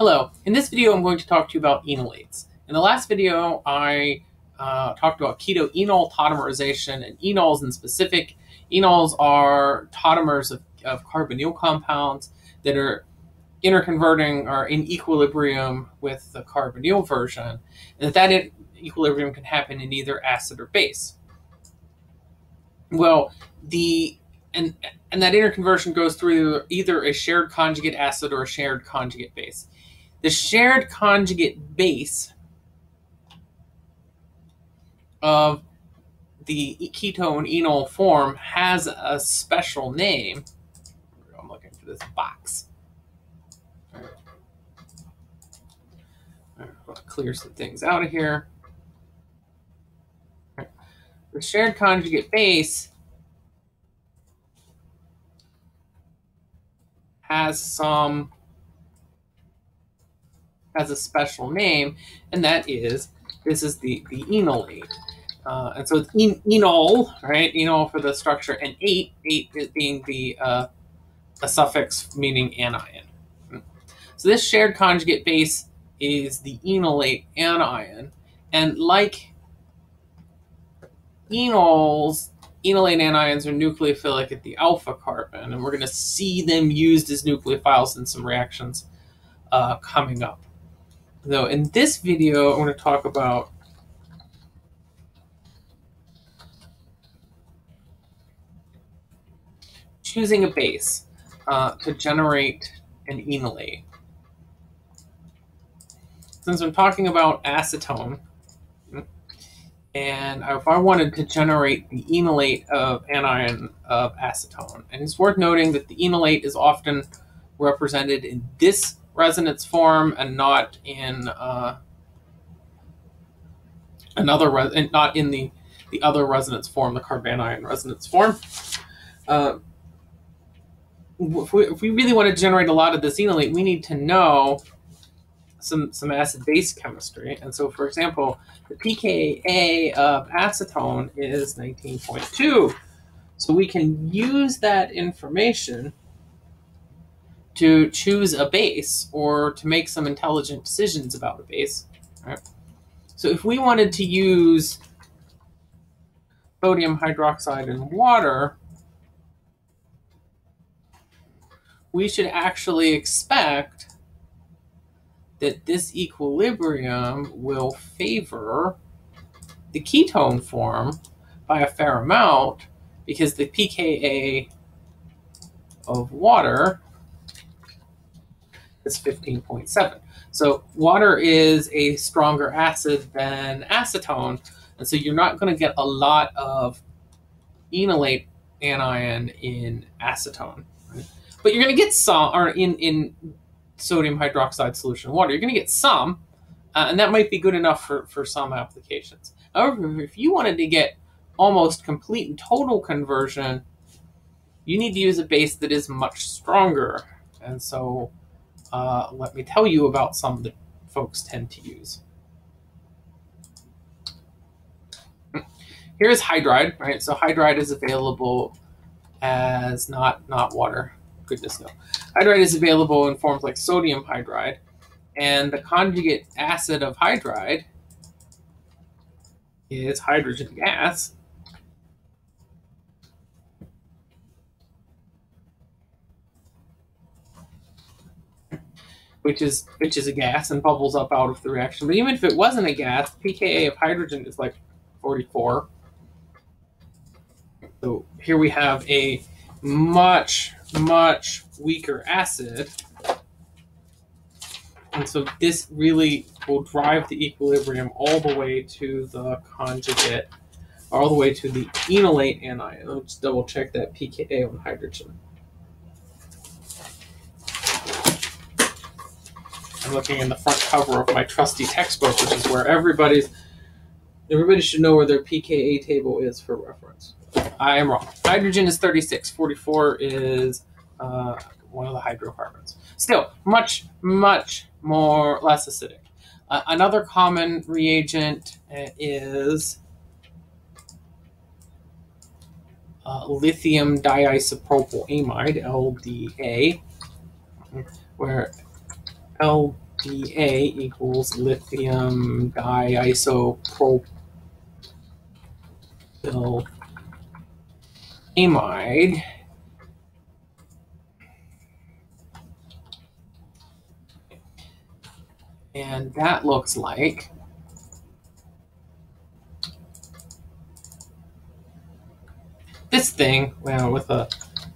Hello, in this video I'm going to talk to you about enolates. In the last video I uh, talked about keto enol tautomerization and enols in specific. Enols are tautomers of, of carbonyl compounds that are interconverting or in equilibrium with the carbonyl version, and that that equilibrium can happen in either acid or base. Well, the and and that interconversion goes through either a shared conjugate acid or a shared conjugate base. The shared conjugate base of the ketone enol form has a special name. I'm looking for this box. Clear some things out of here. The shared conjugate base has some has a special name, and that is this is the the enolate. Uh, and so it's en- enol, right? Enol for the structure, and eight, eight being the uh, a suffix meaning anion. So this shared conjugate base is the enolate anion, and like enols, enolate anions are nucleophilic at the alpha carbon, and we're going to see them used as nucleophiles in some reactions uh, coming up. Though in this video, I'm going to talk about choosing a base uh, to generate an enolate. Since I'm talking about acetone, and if I wanted to generate the enolate of anion of acetone, and it's worth noting that the enolate is often represented in this resonance form and not in uh, another, not in the the other resonance form, the carbanion resonance form. Uh, if, we, if we really want to generate a lot of this enolate, we need to know some some acid base chemistry. And so, for example, the pKa of acetone is 19.2. So we can use that information to choose a base or to make some intelligent decisions about a base. Right? So if we wanted to use sodium hydroxide and water, we should actually expect that this equilibrium will favor the ketone form by a fair amount because the pKa of water is 15.7. So water is a stronger acid than acetone, and so you're not going to get a lot of enolate anion in acetone. Right? But you're going to get some, or in, in sodium hydroxide solution of water. You're going to get some, uh, and that might be good enough for, for some applications. However, if you wanted to get almost complete and total conversion, you need to use a base that is much stronger. And so uh, let me tell you about some that folks tend to use. Here's hydride, right? So hydride is available as not not water goodness no. Hydride is available in forms like sodium hydride, and the conjugate acid of hydride is hydrogen gas. Which is which is a gas and bubbles up out of the reaction. But even if it wasn't a gas, pKa of hydrogen is like 44. So here we have a much much weaker acid. And so this really will drive the equilibrium all the way to the conjugate, all the way to the enolate anion. Just double check that pKa on hydrogen. I'm looking in the front cover of my trusty textbook, which is where everybody's everybody should know where their pKa table is for reference. I am wrong. Hydrogen is 36. 44 is uh, one of the hydrocarbons. Still, much, much more less acidic. Uh, another common reagent uh, is uh, lithium diisopropyl amide, LDA, where LDA equals lithium diisopropyl amide. And that looks like this thing well, with a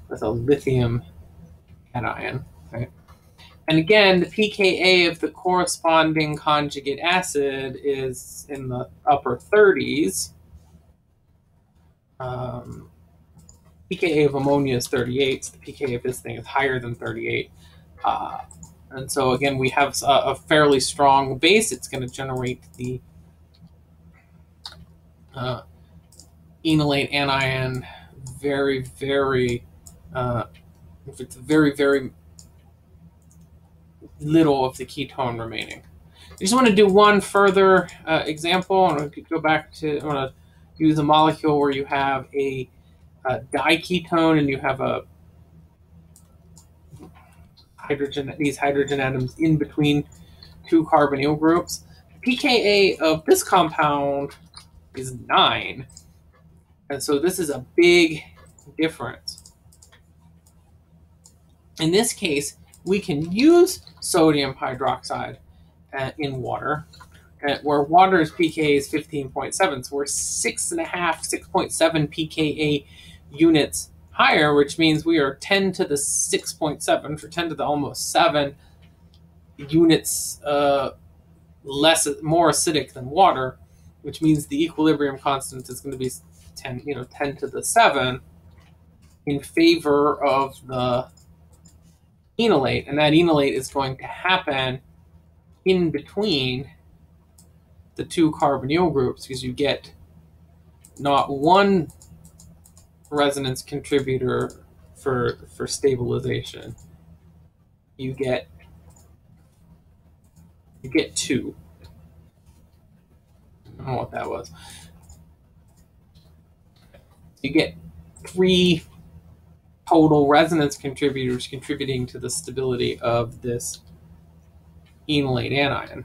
with a lithium cation, right? And again, the pKa of the corresponding conjugate acid is in the upper 30s. Um, pKa of ammonia is 38, so the pKa of this thing is higher than 38. Uh, and so again, we have a, a fairly strong base. It's going to generate the uh, enolate anion very, very, uh, if it's very, very little of the ketone remaining. I just want to do one further uh, example. I'm going to go back to, I'm going to use a molecule where you have a, a diketone and you have a hydrogen, these hydrogen atoms in between two carbonyl groups. pKa of this compound is 9. And so this is a big difference. In this case, we can use sodium hydroxide uh, in water, uh, where water's pKa is 15.7, so we're 6.5, 6.7 pKa units higher, which means we are 10 to the 6.7 for 10 to the almost 7 units uh, less, more acidic than water, which means the equilibrium constant is going to be 10, you know, 10 to the 7 in favor of the enolate, and that enolate is going to happen in between the two carbonyl groups because you get not one resonance contributor for for stabilization. You get you get two. I don't know what that was. You get three total resonance contributors contributing to the stability of this enolate anion.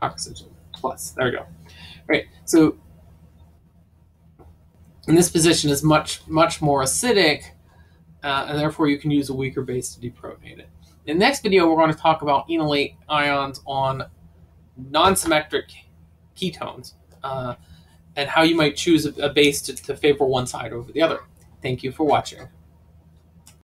Oxygen plus. There we go. Right. So in this position is much much more acidic, uh, and therefore you can use a weaker base to deprotonate it. In the next video, we're going to talk about enolate ions on non-symmetric ketones. Uh, and how you might choose a, base to, to favor one side over the other. Thank you for watching.